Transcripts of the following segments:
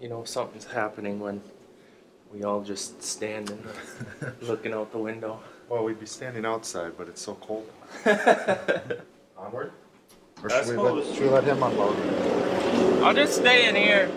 you know something's happening when we all just stand and looking out the window. Well, we'd be standing outside, but it's so cold. Onward? Or should we, let, suppose. should we let him unload? I'll just stay in here.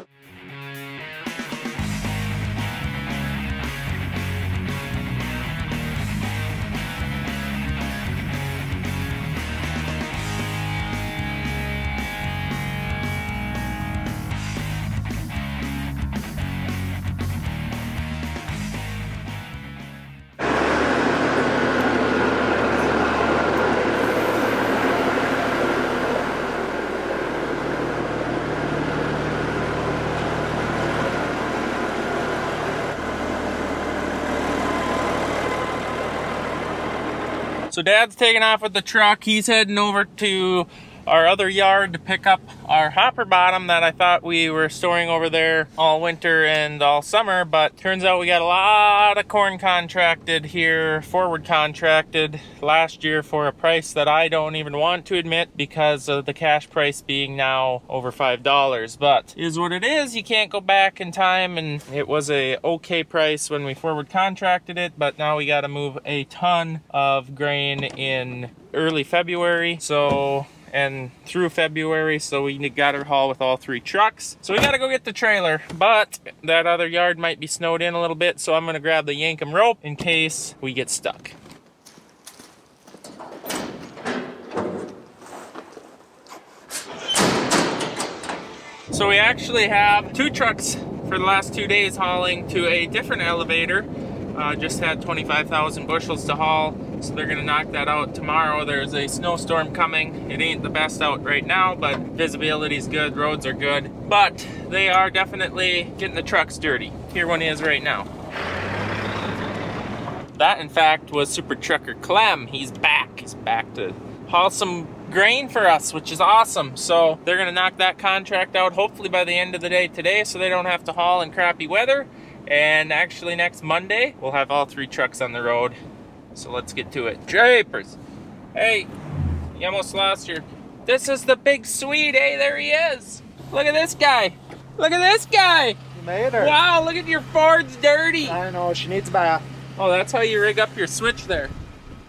So dad's taking off with the truck. He's heading over to our other yard to pick up our hopper bottom that I thought we were storing over there all winter and all summer, but turns out we got a lot of corn contracted here, forward contracted last year for a price that I don't even want to admit because of the cash price being now over $5. But is what it is. You can't go back in time and it was a okay price when we forward contracted it, but now we got to move a ton of grain in early February. So and through February, so we got to haul with all three trucks. So we got to go get the trailer, but that other yard might be snowed in a little bit, so I'm to grab the Yankum rope in case we get stuck. So we actually have two trucks for the last two days hauling to a different elevator. Uh, just had 25,000 bushels to haul, so they're gonna knock that out tomorrow. There's a snowstorm coming. It ain't the best out right now, but visibility's good, roads are good. But they are definitely getting the trucks dirty. Here one is right now. That, in fact, was Super Trucker Clem. He's back. He's back to haul some grain for us, which is awesome. So they're gonna knock that contract out hopefully by the end of the day today so they don't have to haul in crappy weather. And actually next Monday, we'll have all three trucks on the road. So let's get to it. Japers. Hey, you almost lost your... This is the big Swede. Hey, there he is. Look at this guy. Look at this guy. You made her. Wow, look at your Ford's dirty. I know, she needs a bath Oh, that's how you rig up your switch there.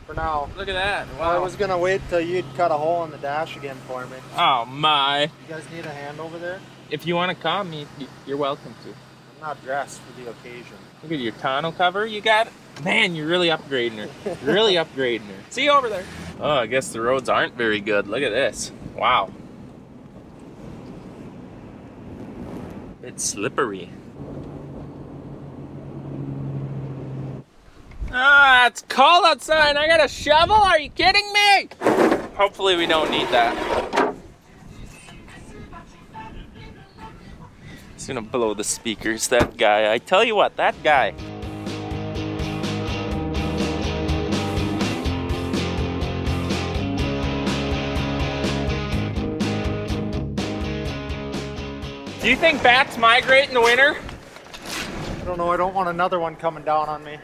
for now. Look at that. Well, I was gonna wait till you'd cut a hole in the dash again for me. Oh my. You guys need a hand over there? If you want to come, you, you're welcome to. I'm not dressed for the occasion. Look at your tonneau cover you got. Man, you're really upgrading her. You're really upgrading her. See you over there. Oh, I guess the roads aren't very good. Look at this. Wow. It's slippery. Ah, it's cold outside. I got a shovel. Are you kidding me? Hopefully we don't need that. He's gonna blow the speakers, that guy. I tell you what, that guy. Do you think bats migrate in the winter? I don't know, I don't want another one coming down on me.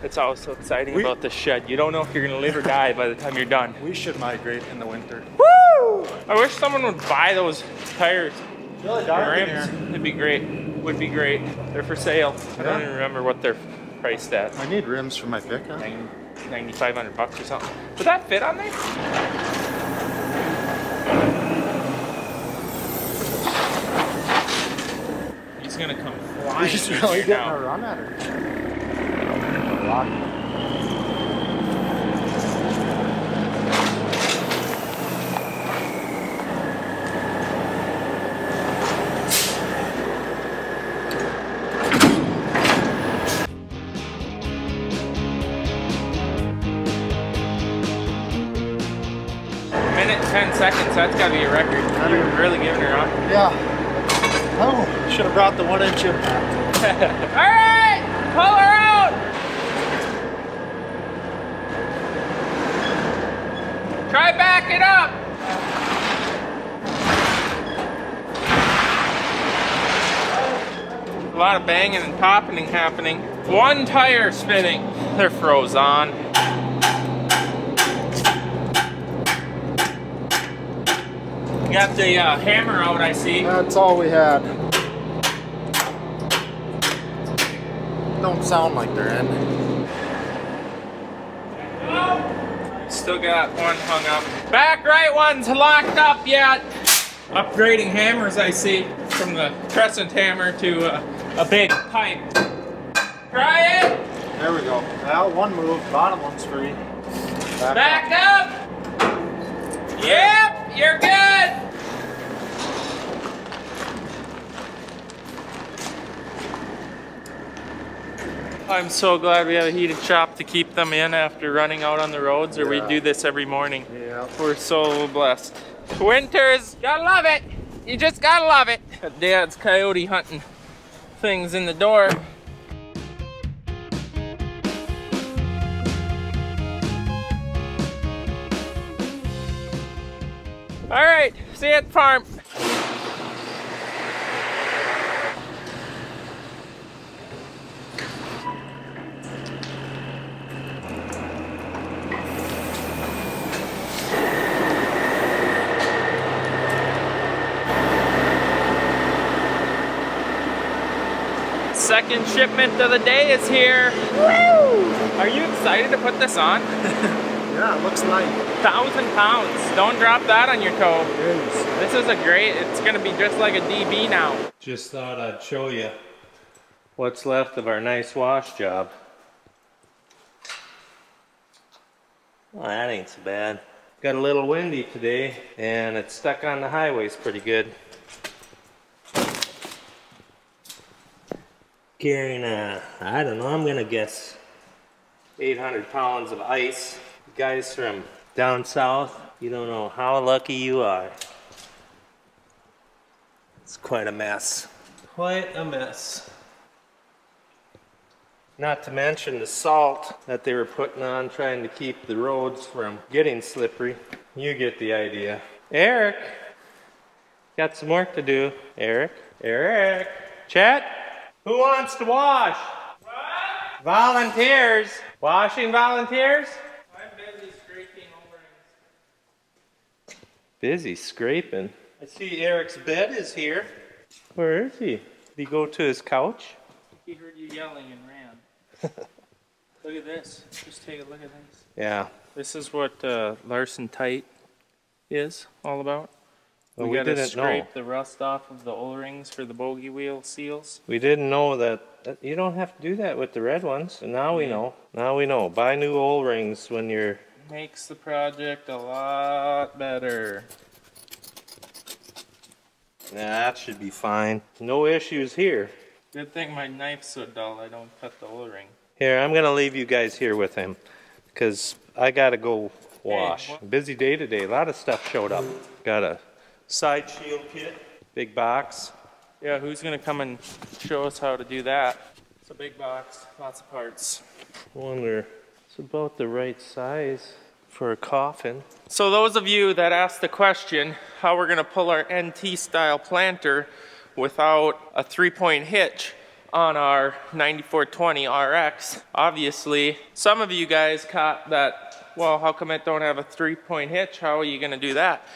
That's always so exciting We- about the shed. You don't know if you're gonna live or die by the time you're done. We should migrate in the winter. Woo! I wish someone would buy those tires. Really dark in rims. here. It'd be great. Would be great. They're for sale. I don't even remember what they're priced at. I need rims for my pickup. Nine- 9,500 bucks or something. Would that fit on there? He's gonna come flying He's really here getting now. a run at her. 10 seconds, that's gotta be a record. You're really giving her on. Yeah. Oh, should have brought the one inch impact. Alright! Pull her out! Try back it up! A lot of banging and popping happening. One tire spinning. They're froze on. got the uh, hammer out, I see. That's all we had. Don't sound like they're in. Still got one hung up. Back right one's locked up yet. Upgrading hammers, I see, from the crescent hammer to uh, a big pipe. Try it! There we go. Now well, one move, bottom one's free. Back, Back up. up! Yep! You're good. I'm so glad we have a heated shop to keep them in after running out on the roads, or we Yeah. do this every morning. Yeah. We're so blessed. Winters, gotta love it. You just gotta love it. Dad's coyote hunting things in the door. See it, farm. Second shipment of the day is here. Woo! Are you excited to put this on? Yeah, it looks light. Thousand pounds. Don't drop that on your toe. It is. This is a great, it's gonna be just like a DB now. Just thought I'd show you what's left of our nice wash job. Well, that ain't so bad. Got a little windy today, and it's stuck on the highways pretty good. Carrying a, I don't know, I'm gonna guess 800 pounds of ice. Guys from down south, you don't know how lucky you are. It's quite a mess. Quite a mess. Not to mention the salt that they were putting on trying to keep the roads from getting slippery. You get the idea. Eric! Got some work to do. Eric? Eric! Chet? Who wants to wash? What? Volunteers! Washing volunteers? I'm busy scraping over Busy scraping. I see Eric's bed is here. Where is he? Did he go to his couch? He heard you yelling and ran. look at this. Just take a look at this. Yeah. This is what uh, Larson Tight is all about. Well, we, we gotta didn't scrape know. the rust off of the O-rings for the bogey wheel seals. We didn't know that, that you don't have to do that with the red ones. And now we Yeah. know. Now we know. Buy new O rings when you're. Makes the project a lot better. Nah, that should be fine. No issues here. Good thing my knife's so dull I don't cut the O-ring. Here, I'm gonna leave you guys here with him, because I gotta go wash. what- Busy day today. A lot of stuff showed up. Got a side shield kit, big box. Yeah, who's gonna come and show us how to do that? It's a big box, lots of parts. Wonder, it's about the right size for a coffin. So those of you that asked the question, how we're gonna pull our NT style planter without a three point hitch on our 9420 RX, obviously some of you guys caught that, well, how come it don't have a three point hitch? How are you gonna do that?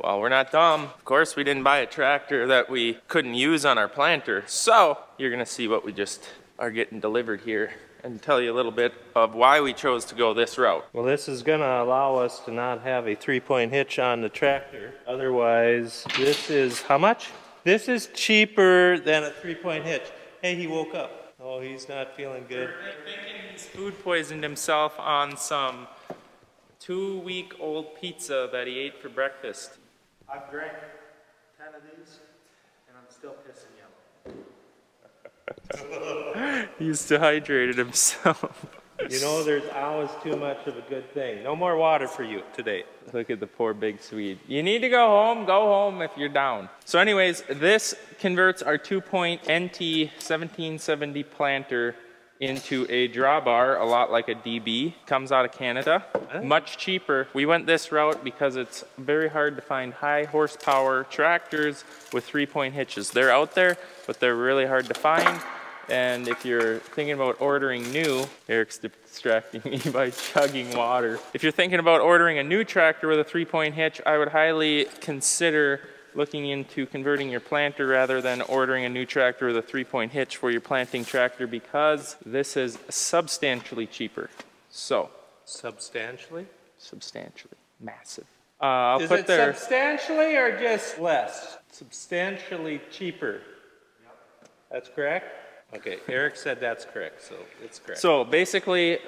Well, we're not dumb. Of course, we didn't buy a tractor that we couldn't use on our planter. So you're gonna see what we just are getting delivered here and tell you a little bit of why we chose to go this route. Well, this is gonna allow us to not have a three-point hitch on the tractor. Otherwise, this is, how much? This is cheaper than a three-point hitch. Hey, he woke up. Oh, he's not feeling good. thinking he's food poisoned himself on some two week old pizza that he ate for breakfast. I've drank 10 of these, and I'm still pissing yellow. He's dehydrated himself. You know, there's always too much of a good thing. No more water for you today. Look at the poor big Swede. You need to go home, go home if you're down. So, anyways, this converts our two point NT 1770 planter into a drawbar, a lot like a DB. Comes out of Canada. Much cheaper. We went this route because it's very hard to find high horsepower tractors with three point hitches. They're out there, but they're really hard to find. And if you're thinking about ordering new, Eric's distracting me by chugging water. If you're thinking about ordering a new tractor with a three point hitch, I would highly consider looking into converting your planter rather than ordering a new tractor with a three-point hitch for your planting tractor because this is substantially cheaper. So, Substantially? substantially, massive. Uh, I'll Is put it their, substantially or just less? Substantially cheaper. Yep. That's correct? Okay, Eric said that's correct, so it's correct. so basically,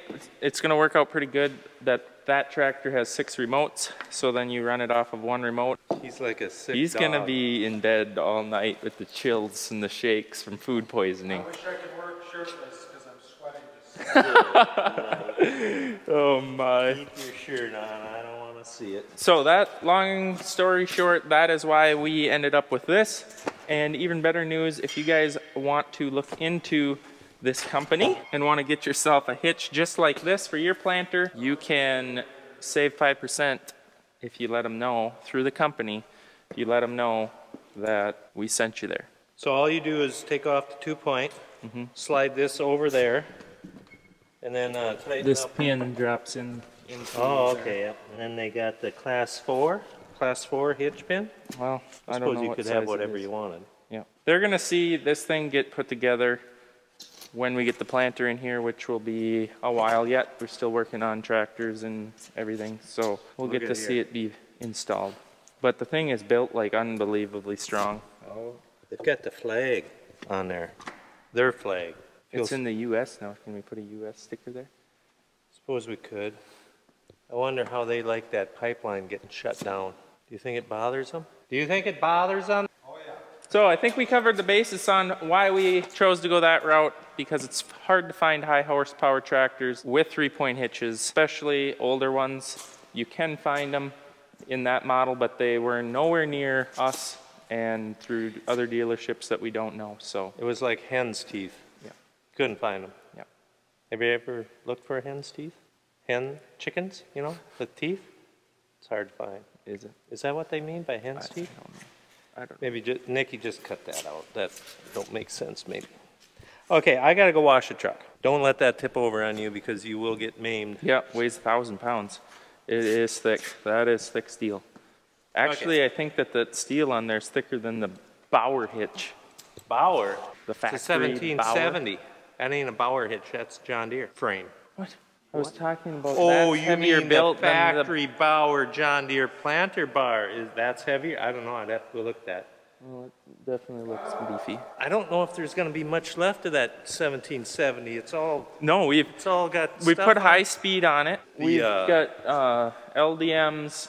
it's gonna work out pretty good that that tractor has six remotes, so then you run it off of one remote. He's like a sick He's gonna be in bed all night with the chills and the shakes from food poisoning. I wish I could work shirtless because I'm sweating just. Oh my. Keep your shirt on, I don't wanna see it. So that, long story short, that is why we ended up with this. And even better news, if you guys want to look into this company and want to get yourself a hitch just like this for your planter, you can save 5% if you let them know through the company, if you let them know that we sent you there. So all you do is take off the two point, Mm-hmm. slide this over there, and then uh, tighten up. pin drops in. Oh, okay, yep. And then they got the class four, class four hitch pin. Well, I I don't know. I suppose you what could have whatever you wanted. Yeah, they're gonna see this thing get put together when we get the planter in here, which will be a while yet. We're still working on tractors and everything, so we'll Look get to at see it be installed. But the thing is built like unbelievably strong. Oh. They've got the flag on there, their flag. It's in the US now. Can we put a US sticker there? Suppose we could. I wonder how they like that pipeline getting shut down. Do you think it bothers them? Do you think it bothers them? Oh yeah. So I think we covered the basis on why we chose to go that route because it's hard to find high horsepower tractors with three-point hitches, especially older ones. You can find them in that model, but they were nowhere near us and through other dealerships that we don't know. So It was like hen's teeth. Yeah. Couldn't find them. Yeah. Have you ever looked for hen's teeth? Hen chickens, you know, with teeth? It's hard to find. Is it? Is that what they mean by hen's I teeth? don't know. I don't know. Maybe ju- Nikki just cut that out. That don't make sense, maybe. Okay, I gotta go wash the truck. Don't let that tip over on you because you will get maimed. Yeah, weighs a thousand pounds. It is thick. That is thick steel. Actually, I think that the steel on there is thicker than the Bauer hitch. Bauer. The It's a factory Bauer. seventy. That ain't a Bauer hitch, that's John Deere frame. What? I was talking about Oh, that's you heavier mean built the than the factory Bauer John Deere planter bar? Is that's heavier? I don't know. I'd have to look at that. Well, it definitely looks beefy. I don't know if there's going to be much left of that 1770. It's all No, we've it's all got. we stuff put on high speed on it. The, We've uh, got uh, LDM's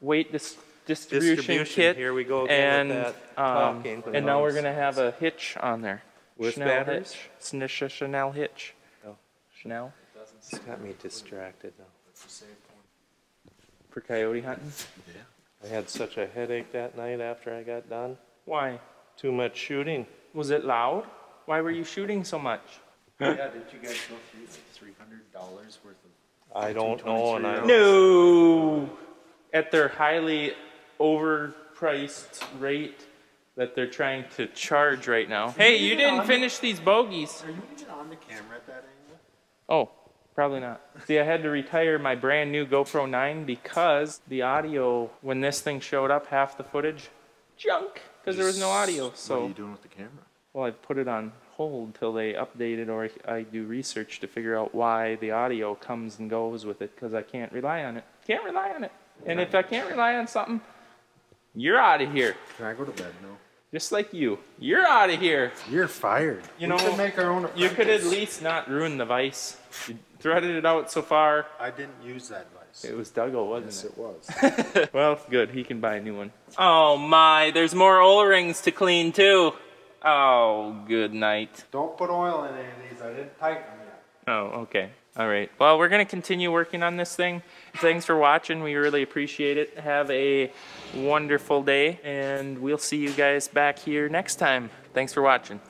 weight dis- distribution, Distribution. kit. Here we go again and with that um, talking. and now we're gonna have a hitch on there. With Schnell batteries? hitch. Snish- Chanel hitch. Oh. Chanel It's got me distracted now. for coyote hunting. Yeah. I had such a headache that night after I got done. Why? Too much shooting. Was it loud? Why were you shooting so much? Yeah, did you guys go through like three hundred dollars worth of? I don't know, and I don't. No. At their highly overpriced rate that they're trying to charge right now. Hey, you didn't finish these bogeys. Are you even on the camera at that angle? Oh, probably not. See, I had to retire my brand new GoPro 9 because the audio, when this thing showed up, half the footage, junk, because there was no audio. So What are you doing with the camera? well, I've put it on hold till they update it or I do research to figure out why the audio comes and goes with it because I can't rely on it. Can't rely on it. And if I can't rely on something, you're out of here. Can I go to bed now? Just like you. You're out of here. You're fired. You we know, can make our own. You could at least not ruin the vice. You threaded it out so far. I didn't use that vice. It was Dougo, wasn't yes, it? it was. Well, good. He can buy a new one. Oh my, there's more O-rings to clean too. Oh, good night. Don't put oil in any of these. I didn't tighten them yet. Oh, okay. All right. Well, we're going to continue working on this thing. Thanks for watching. We really appreciate it. Have a wonderful day, and we'll see you guys back here next time. Thanks for watching.